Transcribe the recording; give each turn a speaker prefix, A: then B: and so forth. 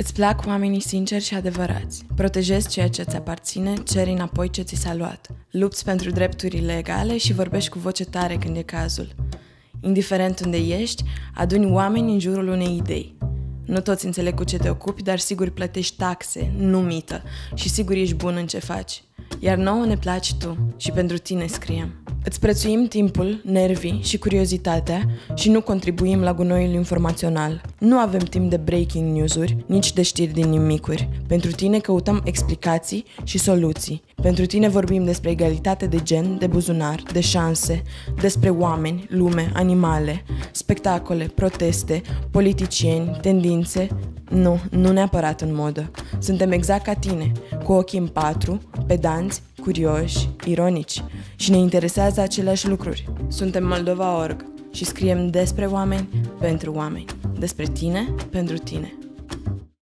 A: Îți plac oamenii sinceri și adevărați. Protejezi ceea ce ți aparține, ceri înapoi ce ți s-a luat. Lupți pentru drepturile egale și vorbești cu voce tare când e cazul. Indiferent unde ești, aduni oameni în jurul unei idei. Nu toți înțeleg cu ce te ocupi, dar sigur plătești taxe, nu mită, și sigur ești bun în ce faci. Iar nouă ne placi tu și pentru tine scriem. Îți prețuim timpul, nervii și curiozitatea și nu contribuim la gunoiul informațional. Nu avem timp de breaking news-uri, nici de știri din nimicuri. Pentru tine căutăm explicații și soluții. Pentru tine vorbim despre egalitate de gen, de buzunar, de șanse, despre oameni, lume, animale, spectacole, proteste, politicieni, tendințe. Nu, nu neapărat în modă. Suntem exact ca tine, cu ochii în patru, pedanți, curioși, ironici și ne interesează aceleași lucruri. Suntem Moldova.org și scriem despre oameni pentru oameni. Despre tine pentru tine.